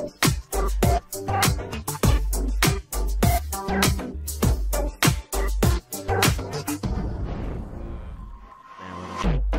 Thank you.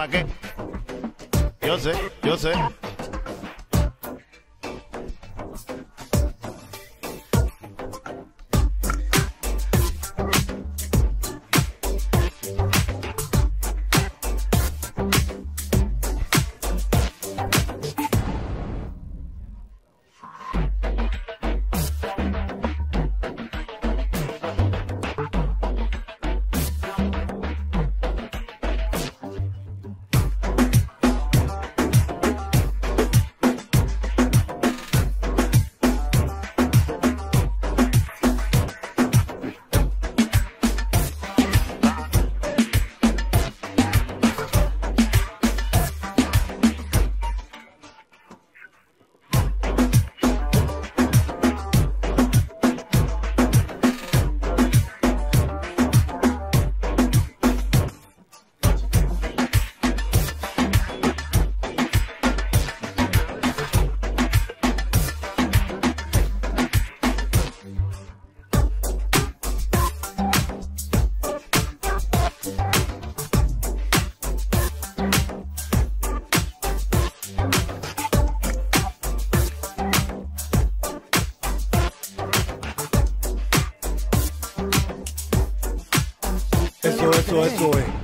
¿Para qué? Yo sé, yo sé. Oi, oi, oi, oi.